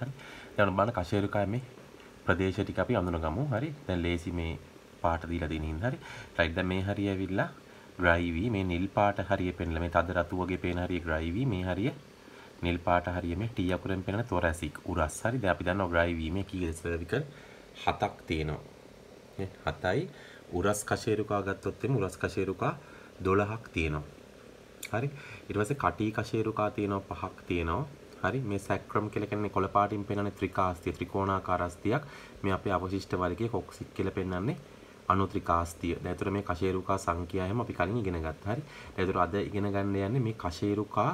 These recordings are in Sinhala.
හරි දැන් බලන්න කශේරුකාවේ මේ ප්‍රදේශ ටික අපි අඳුනගමු හරි? දැන් ලේසි මේ පාට දීලා දෙන හින්දා හරි? රයිට් දැන් මේ හරිය ඇවිල්ලා ග්‍රයිවි මේ නිල් පාට හරිය පෙන්නලා මේ තද රතු වගේ පේන හරිය ග්‍රයිවි මේ හරිය නිල් පාට හරිය මේ T අකුරෙන් පෙන්නන තොරැසික් උරස්. හරි? දැන් අපි දන්නවා ග්‍රයිවි මේ කීයද සර්විකල් හතක් තියෙනවා. නේ හතයි. උරස් කශේරුකා ගත්තොත් එimhe උරස් කශේරුකා 12ක් තියෙනවා. හරි? ඊට පස්සේ කටි කශේරුකා තියෙනවා පහක් තියෙනවා. හරි මේ සැක්‍රම් කියලා කියන්නේ කොළ පාටින් පෙන්වන්නේ ත්‍රිකාස්තිය ත්‍රිකෝණාකාර අස්තියක් මේ අපේ අවශිෂ්ට වර්ගයේ කොක්සික් කියලා පෙන්වන්නේ අනුත්‍රිකාස්තිය. දැන් ඒතර මේ කශේරුකා සංඛ්‍යා හැම අපි කලින් ඉගෙන ගත්තා. හරි. දැන් ඒතර අද ඉගෙන ගන්න යන්නේ මේ කශේරුකා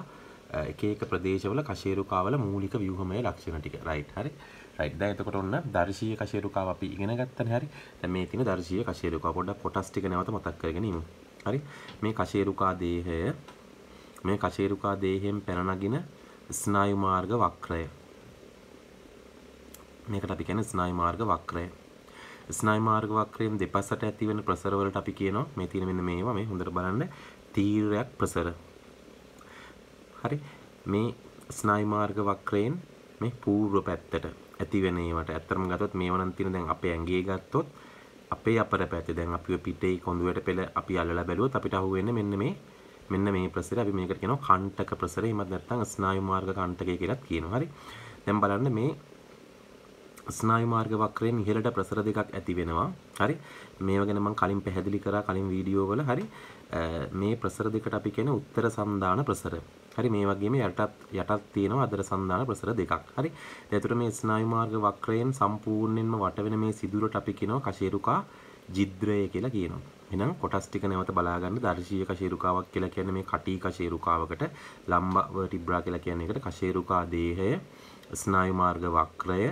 එක එක ප්‍රදේශවල කශේරුකාවල මූලික ව්‍යුහමය ලක්ෂණ ටික. රයිට්. හරි. රයිට්. දැන් එතකොට ඔන්න දර්ශීය කශේරුකාව අපි ඉගෙන ගත්තනේ. හරි. දැන් මේ තියෙන දර්ශීය කශේරුකාව පොඩ්ඩක් කොටස් ටික නැවත මතක් කරගෙන ඉමු. හරි. මේ කශේරුකා දේහය මේ කශේරුකා දේහයෙන් පැන නගින ස්නායු මාර්ග වක්‍රය. මේකට අපි කියන්නේ ස්නායු මාර්ග වක්‍රය. ස්නායු මාර්ග වක්‍රයෙන් දෙපසට ඇති වෙන ප්‍රසර වලට අපි කියනවා මේ තියෙන මෙන්න මේවා මේ හොඳට බලන්න තීරයක් ප්‍රසර. හරි. මේ ස්නායු මාර්ග වක්‍රයෙන් මේ පූර්ව පැත්තට ඇති වෙන ඒවට ඇත්තටම ගත්තොත් මේව නම් තියෙන දැන් අපේ ඇඟේ ගත්තොත් අපේ අපර පැත්තේ දැන් අපි පිටේ කොඳුයට පෙළ අපි අල්ලලා බැලුවොත් අපිට අහුවෙන්නේ මෙන්න මේ මෙන්න මේ ප්‍රසරය අපි මේකට කියනවා කණ්ටක ප්‍රසරය. එහෙමත් නැත්නම් ස්නායු මාර්ග කණ්ටකය කියලාත් කියනවා. හරි. දැන් බලන්න මේ ස්නායු මාර්ග වක්‍රයෙන් ඉහළට ප්‍රසර දෙකක් ඇති වෙනවා. හරි. මේව ගැන මම කලින් පැහැදිලි කරා කලින් වීඩියෝ වල. හරි. මේ ප්‍රසර දෙකට අපි කියන්නේ උත්තර සන්දාන ප්‍රසර. හරි මේ වගේම යටත් යටත් තියෙනවා අදර සන්දාන ප්‍රසර දෙකක්. හරි. එතකොට මේ ස්නායු මාර්ග වක්‍රයෙන් සම්පූර්ණයෙන්ම වට වෙන මේ සිදුරට අපි කියනවා කශේරුකා ජිද්‍රය කියලා කියනවා. එහෙනම් කොටස් ටික නැවත බලා ගන්න දර්ශීය කශේරුකාවක් කියලා කියන්නේ මේ කටි කශේරුකාවකට ලම්බ වර්ටිබ්‍රා කියලා කියන්නේ එකට කශේරුකා දේහය ස්නායු මාර්ග වක්‍රය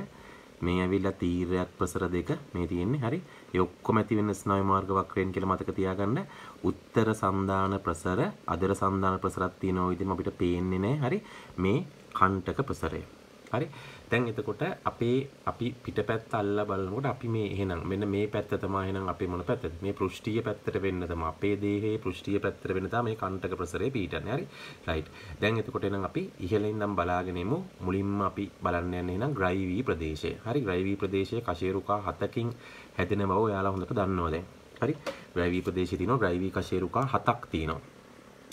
මේ ඇවිල්ලා තීරයක් ප්‍රසර දෙක මේ තියෙන්නේ. හරි? ඒ ඔක්කොම ඇති වෙන ස්නායු මාර්ග වක්‍රයෙන් කියලා මතක තියාගන්න. උත්තර සන්දාන ප්‍රසර අදර සන්දාන ප්‍රසරක් තියෙනවා විදිහම අපිට පේන්නේ නැහැ. හරි? මේ කණ්ටක ප්‍රසරය. හරි. දැන් එතකොට අපේ අපි පිටපැත්ත අල්ලලා බලනකොට අපි මේ එහෙනම් මෙන්න මේ පැත්ත තමයි එහෙනම් අපේ මොන පැත්තද? මේ පෘෂ්ඨීය පැත්තට වෙන්න තමයි අපේ දේහයේ පෘෂ්ඨීය පැත්තට වෙන්න තමයි මේ කණ්ටක ප්‍රසරය පීඩන්නේ හරි? රයිට් දැන් එතකොට එහෙනම් අපි ඉහළින් නම් බලාගෙන එමු මුලින්ම අපි බලන්න යන්නේ එහෙනම් ග්‍රයිවි ප්‍රදේශය. හරි? ග්‍රයිවි ප්‍රදේශයේ කශේරුකා හතකින් හැදෙන බව ඔයාලා හොඳට දන්නවා දැන් හරි? ග්‍රයිවි ප්‍රදේශයේ තියෙනවා ග්‍රයිවි කශේරුකා හතක් තියෙනවා.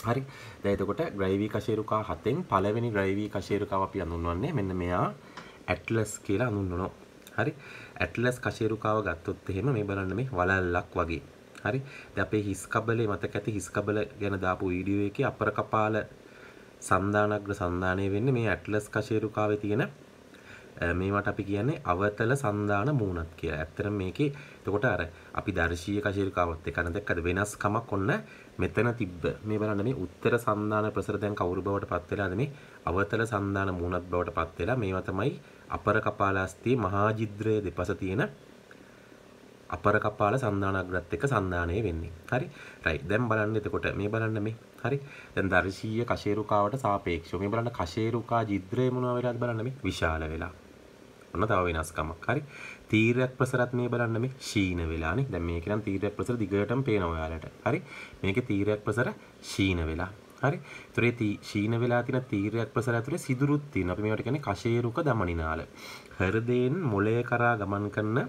හරි. දැන් එතකොට ග්‍රයිවී කශේරුකා හතෙන් පළවෙනි ග්‍රයිවී කශේරුකාව අපි අඳුන්වන්නේ මෙන්න මෙයා ඇට්ලස් කියලා අඳුන්වනවා. හරි. ඇට්ලස් කශේරුකාව ගත්තොත් එහෙම මේ බලන්න මේ වලල්ලක් වගේ. හරි. දැන් අපේ හිස් කබලේ මතක ඇති හිස් කබල ගැන දාපු වීඩියෝ එකේ අපර කපාල සන්දානග්‍ර සන්දානය වෙන්නේ මේ ඇට්ලස් කශේරුකාවේ තියෙන මේවට අපි කියන්නේ අවතල සන්දාන මූණත් කියලා. ඇත්තටම මේකේ එතකොට අර අපි දර්ශීය කශේරුකාවත් එක්ක අර දැක්කද වෙනස්කමක් ඔන්න මෙතන තිබ්බ මේ බලන්න මේ උත්තර සන්දාන ප්‍රසර දැන් කවුරු බවට පත් වෙලාද මේ අවතල සන්දාන මූණත් බවට පත් වෙලා මේවා තමයි අපර කපාලාස්තිය මහා ජිද්‍රය දෙපස තියෙන අපර කපාල සන්දානග්‍රත් එක්ක සන්දානය වෙන්නේ. හරි. රයිට්. දැන් බලන්න එතකොට මේ බලන්න මේ. හරි. දැන් දර්ශීය කශේරුකාවට සාපේක්ෂව මේ බලන්න කශේරුකා ජිද්‍රය මොනවා වෙලාද බලන්න මේ විශාල වෙලා. ඔන්න තව වෙනස්කමක්. හරි. තීරයක් ප්‍රසරත් මේ බලන්න මේ ශීන වෙලානේ. දැන් මේක නම් තීරයක් ප්‍රසර දිගටම පේනවා ඔයාලට. හරි. මේකේ තීරයක් ප්‍රසර ශීන වෙලා. හරි. ඒතරේ තී ශීන වෙලා තියෙන තීරයක් ප්‍රසර ඇතුලේ සිදුරුත් තියෙනවා. අපි මේවට කියන්නේ කශේරුක දමනිනාල. හෘදයෙන් මොළය කරා ගමන් කරන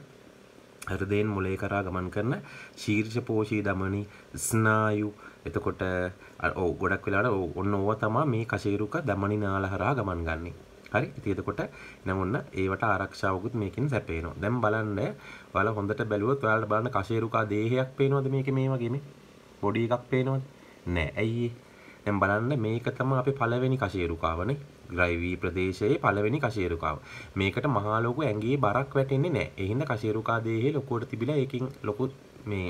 හෘදයෙන් මොළය කරා ගමන් කරන ශීර්ෂ පෝෂී දමනි ස්නායු එතකොට ඔව් ගොඩක් වෙලාවට ඔන්න ඕවා තමයි මේ කශේරුක දමනිනාල හරහා ගමන් ගන්නේ. හරි ඉතින් එතකොට නම් ඔන්න ඒවට ආරක්ෂාවකුත් මේකෙන් සැපේනවා. දැන් බලන්න ඔයාලා හොඳට බැලුවොත් ඔයාලට බලන්න කශේරුකා දේහයක් පේනවද මේකේ මේ වගේ මේ? බොඩි එකක් පේනවද? නෑ. ඇයි දැන් බලන්න මේක තමයි අපේ පළවෙනි කශේරුකාවනේ. ග්‍රයිවී ප්‍රදේශයේ පළවෙනි කශේරුකාව. මේකට මහා ලොකු ඇඟේ බරක් වැටෙන්නේ නැහැ. ඒ හින්දා කශේරුකා දේහේ ලොකුවට තිබිලා ඒකෙන් ලොකු මේ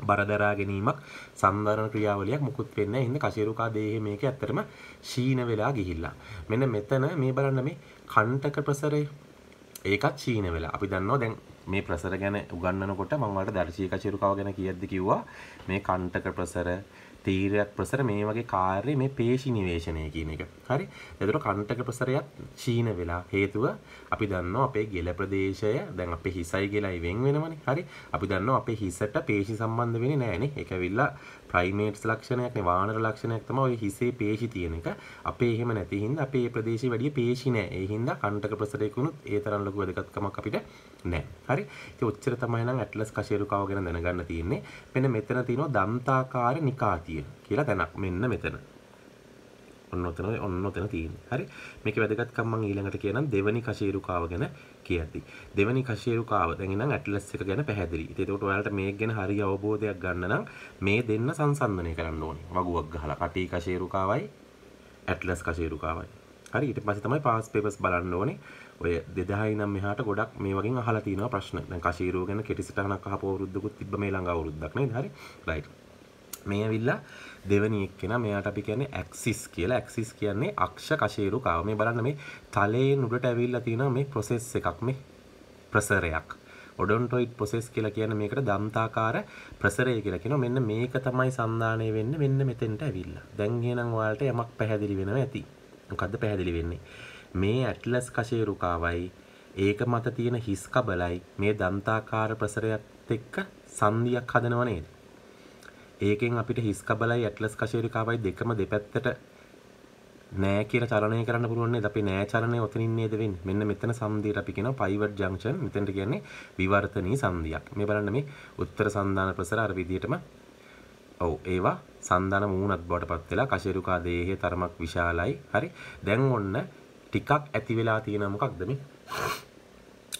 බරදරා ගැනීමක් සම්වරණ ක්‍රියාවලියක් මුකුත් වෙන්නේ නැහැ. හින්දා කශේරුකා දේහේ මේක ඇත්තටම ශීන වෙලා ගිහිල්ලා. මෙන්න මෙතන මේ බලන්න මේ කණ්ටක ප්‍රසරය ඒකත් ශීන වෙලා. අපි දන්නවා දැන් මේ ප්‍රසර ගැන උගන්වනකොට මම ඔයාලට දර්ශී කශේරුකාව ගැන කියද්දි කිව්වා මේ කණ්ටක ප්‍රසර තීරයක් ප්‍රසර මේ වගේ කාර්ය මේ පේශි නිවේශනය කියන එක. හරි. එතකොට කණ්ටක ප්‍රසරයත් ක්ෂීණ වෙලා හේතුව අපි දන්නවා අපේ ගෙල ප්‍රදේශය දැන් අපේ හිසයි ගෙලයි වෙන් වෙනවනේ. හරි. අපි දන්නවා අපේ හිසට පේශි සම්බන්ධ වෙන්නේ නැහනේ. ඒක ඇවිල්ලා ප්‍රයිමේට්ස් ලක්ෂණයක් නේ වානර ලක්ෂණයක් තමයි ඔය හිසේ පේශි තියෙන එක. අපේ එහෙම නැති හින්දා අපේ මේ ප්‍රදේශයේ වැඩි පේශි නැහැ. ඒ හින්දා කණ්ඩක ප්‍රසරයකුණුත් ඒ තරම් ලොකු වැදගත්කමක් අපිට නැහැ. හරි. ඉතින් ඔච්චර තමයි නම් ඇට්ලස් කශේරුකාව ගැන දැනගන්න තියෙන්නේ. මෙන්න මෙතන තියෙනවා දන්තාකාර නිකාතිය කියලා තැනක්. මෙන්න මෙතන. ඔන්න ඔතන ඔන්න ඔතන තියෙන්නේ. හරි. මේකේ වැදගත්කම මම ඊළඟට කියනම් දෙවනි කශේරුකාව ගැන කියද්දි. දෙවනි කශේරුකාව දැන් ඉතින් ඇට්ලස් එක ගැන පැහැදිලි. ඉතින් ඒකට ඔයාලට මේක ගැන හරි අවබෝධයක් ගන්න නම් මේ දෙන්න සංසන්දනය කරන්න ඕනේ. වගුවක් ගහලා කටි කශේරුකාවයි ඇට්ලස් කශේරුකාවයි. හරි ඊට පස්සේ තමයි පාස් පේපර්ස් බලන්න ඕනේ. ඔය 2000 ඉඳන් මෙහාට ගොඩක් මේ වගේ අහලා තියෙනවා ප්‍රශ්න. දැන් කශීරුව ගැන කෙටි සටහනක් අහපු අවුරුද්දකුත් තිබ්බ මේ ළඟ අවුරුද්දක් නේද? හරි. රයිට්. මේ ඇවිල්ලා දෙවනි එක්කෙනා මෙයාට අපි කියන්නේ ඇක්සිස් කියලා. ඇක්සිස් කියන්නේ අක්ෂ කශේරුකාව. මේ බලන්න මේ තලයෙන් උඩට ඇවිල්ලා තියෙනවා මේ ප්‍රොසෙස් එකක් මේ ප්‍රසරයක්. ඔඩොන්ටොයිඩ් ප්‍රොසෙස් කියලා කියන්නේ මේකට දන්තාකාර ප්‍රසරය කියලා කියනවා. මෙන්න මේක තමයි සන්දානය වෙන්නේ මෙන්න මෙතෙන්ට ඇවිල්ලා. දැන් එහෙනම් ඔයාලට යමක් පැහැදිලි වෙනවා ඇති. මොකද්ද පැහැදිලි වෙන්නේ? මේ ඇට්ලස් කශේරුකාවයි ඒක මත තියෙන හිස් කබලයි මේ දන්තාකාර ප්‍රසරයත් එක්ක සංදියක් හදනව නේද? ඒකෙන් අපිට හිස් කබලයි ඇට්ලස් කශේරිකාවයි දෙකම දෙපැත්තට නෑ කියලා චලනය කරන්න පුළුවන් නේද? අපි නෑ චලනය ඔතනින් නේද වෙන්නේ? මෙන්න මෙතන සන්ධියට අපි කියනවා පයිවට් ජංක්ෂන්. මෙතනට කියන්නේ විවර්තනීය සන්ධියක්. මේ බලන්න මේ උත්තර සන්ධාන ප්‍රසර අර විදිහටම ඔව් ඒවා සන්ධාන මූණක් බවට පත් වෙලා කශේරුකා දේහයේ තරමක් විශාලයි. හරි. දැන් ඔන්න ටිකක් ඇති වෙලා තියෙන මොකක්ද මේ?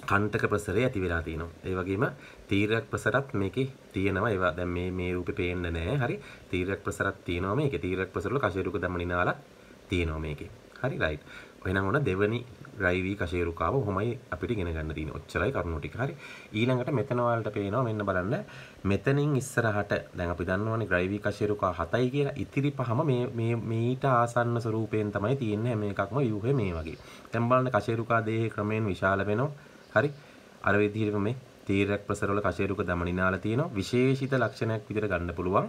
කණ්ඨක ප්‍රසරය ඇති වෙලා තියෙනවා. ඒ වගේම තීරයක් ප්‍රසරත් මේකේ තියෙනවා. ඒවා දැන් මේ මේ රූපේ පේන්න නැහැ. හරි. තීරයක් ප්‍රසරත් තියෙනවා මේකේ. තීරයක් ප්‍රසරවල කශේරුක දමනිනාලක් තියෙනවා මේකේ. හරි රයිට්. එහෙනම් ඔන්න දෙවනි රයිවි කශේරුකාව කොහොමයි අපිට ඉගෙන ගන්න තියෙන්නේ. ඔච්චරයි කරුණු ටික. හරි. ඊළඟට මෙතන වලට පේනවා මෙන්න බලන්න. මෙතනින් ඉස්සරහට දැන් අපි දන්නවනේ ග්‍රයිවි කශේරුකා 7යි කියලා. ඉතිරි පහම මේ මේ මීට ආසන්න ස්වරූපයෙන් තමයි තියෙන්නේ හැම එකක්ම ව්‍යුහේ මේ වගේ. දැන් බලන්න කශේරුකා දේහේ ක්‍රමයෙන් විශාල වෙනවා. හරි. අර විදිහටම මේ තීරයක් ප්‍රසරවල කශේරුක දමනිනාල තියෙනවා. විශේෂිත ලක්ෂණයක් විදිහට ගන්න පුළුවන්.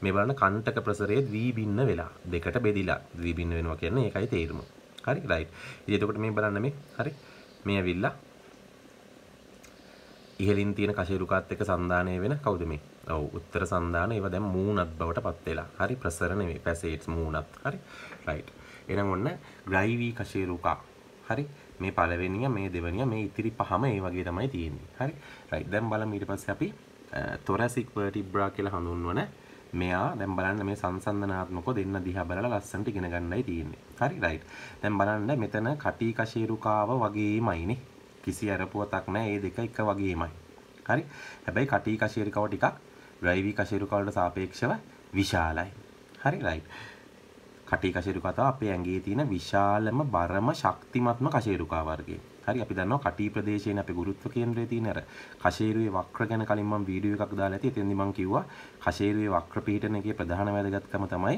මේ බලන්න කණ්ඨක ප්‍රසරයේ ද්විබින්න වෙලා දෙකට බෙදිලා ද්විබින්න වෙනවා කියන්නේ ඒකයි තේරුම. හරි රයිට්. ඉතින් එතකොට මේ බලන්න මේ හරි මේ ඇවිල්ලා ඉහලින් තියෙන කශේරුකාත් එක්ක සන්දානය වෙන කවුද මේ? ඔව් උත්තර සන්දාන ඒවා දැන් මූණත් බවට පත් වෙලා. හරි ප්‍රසර නෙමෙයි පැසේට්ස් මූණත්. හරි රයිට්. එහෙනම් ඔන්න ග්‍රයිවි කශේරුකා. හරි මේ පළවෙනිය මේ දෙවනිය මේ ඉතිරි පහම ඒ වගේ තමයි තියෙන්නේ. හරි. රයිට්. දැන් බලමු ඊට පස්සේ අපි thoracic vertebra කියලා හඳුන්වන මෙයා දැන් බලන්න මේ සංසන්දනාත්මකව දෙන්න දිහා බලලා ලස්සනට ඉගෙන ගන්නයි තියෙන්නේ. හරි රයිට්. දැන් බලන්න මෙතන කටි කශේරුකාව වගේමයිනේ. කිසි අරපුවතක් නැහැ. මේ දෙක එක වගේමයි. හරි. හැබැයි කටි කශේරුකාව ටිකක් ග්‍රයිවි කශේරුකාවලට සාපේක්ෂව විශාලයි. හරි රයිට්. කටි කශේරුකා තමයි අපේ ඇඟේ තියෙන විශාලම බරම ශක්තිමත්ම කශේරුකා වර්ගය. හරි අපි දන්නවා කටි ප්‍රදේශයේ අපේ ගුරුත්ව කේන්ද්‍රයේ තියෙන අර කශේරුවේ වක්‍ර ගැන කලින් මම වීඩියෝ එකක් දාලා ඇති. එතෙන්දි මම කිව්වා කශේරුවේ වක්‍ර පිහිටන එකේ ප්‍රධාන වැදගත්කම තමයි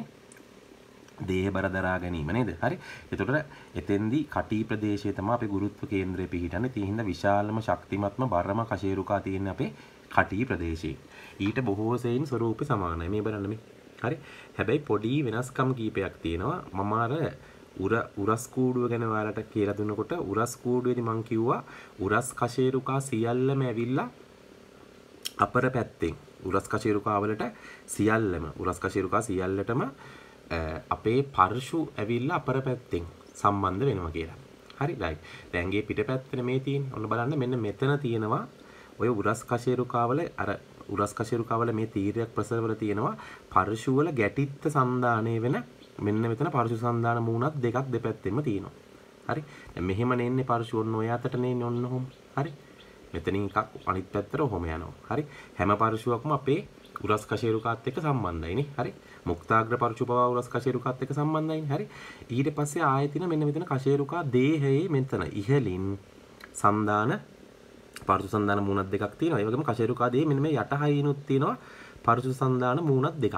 දේහ බර දරා ගැනීම නේද? හරි. එතකොට එතෙන්දි කටි ප්‍රදේශයේ තමයි අපේ ගුරුත්ව කේන්ද්‍රය පිහිටන්නේ. ඒ හින්දා විශාලම ශක්තිමත්ම බරම කශේරුකා තියෙන අපේ කටි ප්‍රදේශයේ. ඊට බොහෝ සෙයින් ස්වරූපේ සමානයි. මේ බලන්න මේ හරි හැබැයි පොඩි වෙනස්කම් කීපයක් තියෙනවා මම අර උර උරස් කූඩුව ගැන ඔයාලට කියලා දුන්නකොට උරස් කූඩුවේදී මං කිව්වා උරස් කශේරුකා සියල්ලම ඇවිල්ලා අපර පැත්තෙන් උරස් කශේරුකාවලට සියල්ලම උරස් කශේරුකා සියල්ලටම අපේ පර්ශු ඇවිල්ලා අපර පැත්තෙන් සම්බන්ධ වෙනවා කියලා. හරි රයිට්. දැන්ගේ පිටපැත්තේ මේ තියෙන්නේ. ඔන්න බලන්න මෙන්න මෙතන තියෙනවා ඔය උරස් කශේරුකාවල අර උරස් කශේරුකාවල මේ තීරයක් ප්‍රසරවල තියෙනවා පර්ශු වල ගැටිත්ත සන්දානය වෙන මෙන්න මෙතන පර්ශු සන්දාන මූණක් දෙකක් දෙපැත්තෙම තියෙනවා. හරි. දැන් මෙහෙම නෙන්නේ පර්ශු ඔන්න ඔය අතට නෙන්නේ ඔන්න ඔහොම. හරි. මෙතනින් එකක් අනිත් පැත්තට ඔහොම යනවා. හරි. හැම පර්ශුවක්ම අපේ උරස් කශේරුකාත් එක්ක සම්බන්ධයිනේ. හරි. මුක්තාග්‍ර පර්ශු පවා උරස් කශේරුකාත් එක්ක සම්බන්ධයිනේ. හරි. ඊට පස්සේ ආයෙතින මෙන්න මෙතන කශේරුකා දේහයේ මෙතන ඉහලින් සන්දාන පර්සු සන්දාන මූණක් දෙකක් තියෙනවා. ඒ වගේම කශේරුකාදී මෙන්න මේ යට හයිනුත් තියෙනවා පර්සු සන්දාන මූණක් දෙකක්.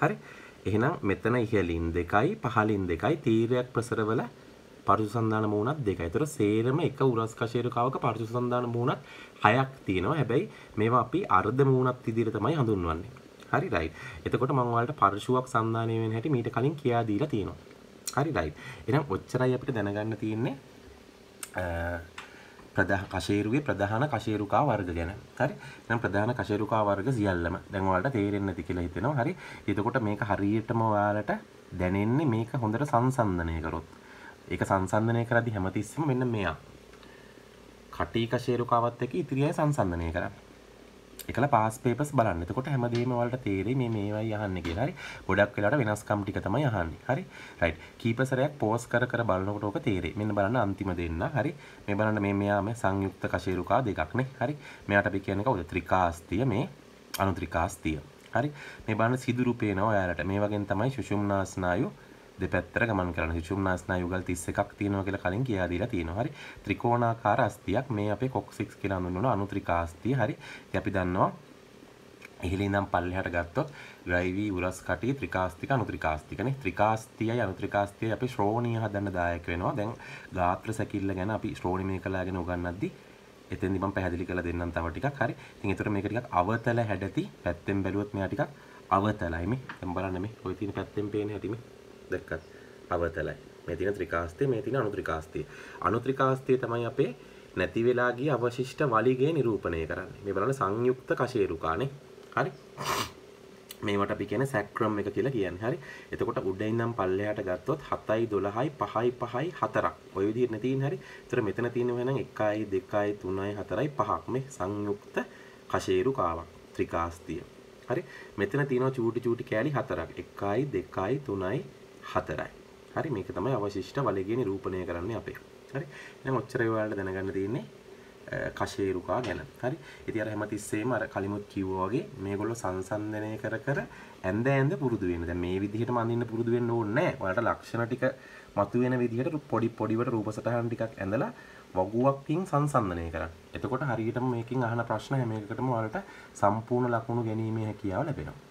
හරි. එහෙනම් මෙතන ඉහළින් දෙකයි පහළින් දෙකයි තීරයක් ප්‍රසරවල පර්සු සන්දාන මූණක් දෙකයි. ඒතර සේරම එක උරස් කශේරුකාවක පර්සු සන්දාන මූණක් හයක් තියෙනවා. හැබැයි මේවා අපි අර්ධ මූණක් විදිහට තමයි හඳුන්වන්නේ. හරි රයිට්. එතකොට මම ඔයාලට පර්ශුවක් සන්දානය වෙන හැටි මීට කලින් කියා දීලා තියෙනවා. හරි රයිට්. එහෙනම් ඔච්චරයි අපිට දැනගන්න තියෙන්නේ ප්‍රධාන කශේරුවේ ප්‍රධාන කශේරුකා වර්ග ගැන. හරි. දැන් ප්‍රධාන කශේරුකා වර්ග සියල්ලම දැන් ඔයාලට තේරෙන්නේ නැති කියලා හිතෙනවා. හරි. එතකොට මේක හරියටම ඔයාලට දැනෙන්නේ මේක හොඳට සංසන්දනය කරොත්. ඒක සංසන්දනය කරද්දි හැමතිස්සෙම මෙන්න මෙයා. කටී කශේරුකාවත් එක්ක ඉතිරි අය සංසන්දනය කරන්න. එකලා පාස් පේපර්ස් බලන්න. එතකොට හැමදේම ඔයාලට තේරෙයි මේ මේවයි අහන්නේ කියලා. හරි. ගොඩක් වෙලාවට වෙනස්කම් ටික තමයි අහන්නේ. හරි. රයිට්. කීපසරයක් පෝස් කර කර බලනකොට ඕක තේරෙයි. මෙන්න බලන්න අන්තිම දෙන්න. හරි. මේ බලන්න මේ මෙයාම සංයුක්ත කශේරුකා දෙකක් නේ. හරි. මෙයාට අපි කියන්නේ කවුද? ත්‍රිකාස්තිය මේ අනුත්‍රිකාස්තිය. හරි. මේ බලන්න සිදුරු පේනවා ඔයාලට. මේ වගේ තමයි සුෂුම්නා ස්නායු දෙපැත්තට ගමන් කරන සුෂුම්නා ස්නායුගල් 31ක් තියෙනවා කියලා කලින් කියා දීලා තියෙනවා. හරි. ත්‍රිකෝණාකාර අස්තියක් මේ අපේ කොක්සික්ස් කියලා හඳුන්වන අනුත්‍රිකාස්තිය. හරි. ඉතින් අපි දන්නවා ඉහළින් ඉඳන් පල්ලෙහාට ගත්තොත් ග්‍රයිවි උරස් කටි ත්‍රිකාස්තික අනුත්‍රිකාස්තිකනේ ත්‍රිකාස්තියයි අනුත්‍රිකාස්තියයි අපි ශ්‍රෝණීය හදන්න දායක වෙනවා දැන් ගාත්‍ර සැකිල්ල ගැන අපි ශ්‍රෝණි මේ කලාගෙන උගන්වද්දි එතෙන්දි මම පැහැදිලි කරලා දෙන්නම් තව ටිකක් හරි ඉතින් ඒතර මේක ටිකක් අවතල හැඩති පැත්තෙන් බැලුවොත් මෙයා ටිකක් අවතලයි මේ දැන් බලන්න මේ ඔය තියෙන පැත්තෙන් පේන හැටි මේ දැක්කත් අවතලයි. මේ තියෙන ත්‍රිකාස්තය මේ තියෙන අනුත්‍රිකාස්තය. අනුත්‍රිකාස්තය තමයි අපේ නැති වෙලා ගිය අවශිෂ්ට වලිගය නිරූපණය කරන්නේ. මේ බලන්න සංයුක්ත කශේරුකානේ. හරි. මේවට අපි කියන සැක්‍රම් එක කියලා කියන්නේ. හරි. එතකොට උඩින් ඉඳන් පල්ලෙහාට ගත්තොත් 7යි 12යි 5යි 5යි 4ක්. ඔය විදිහට නේ තියෙන්නේ. හරි. ඒතර මෙතන තියෙනවා එහෙනම් 1යි 2යි 3යි 4යි 5ක්. මේ සංයුක්ත කශේරුකාවක්. ත්‍රිකාස්තිය. හරි. මෙතන තියෙනවා චූටි චූටි කෑලි 4ක්. 1යි 2යි 3යි 4යි. හරි මේක තමයි අවශිෂ්ට වලගේ නිරූපණය කරන්නේ අපේ. හරි. එහෙනම් ඔච්චරයි ඔයාලට දැනගන්න තියෙන්නේ කශේරුකා ගැන. හරි. ඉතින් අර හැමතිස්සෙම අර කලිමුත් කිව්වා වගේ මේගොල්ලෝ සංසන්දනය කර කර ඇඳ ඇඳ පුරුදු වෙන්න. දැන් මේ විදිහටම අඳින්න පුරුදු වෙන්න ඕනේ නැහැ. ඔයාලට ලක්ෂණ ටික මතුවෙන විදිහට පොඩි පොඩිවට රූප සටහන් ටිකක් ඇඳලා වගුවක්කින් සංසන්දනය කරන්න. එතකොට හරියටම මේකෙන් අහන ප්‍රශ්න හැම එකකටම ඔයාලට සම්පූර්ණ ලකුණු ගැනීමේ හැකියාව ලැබෙනවා.